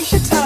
don't waste your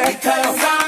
Because I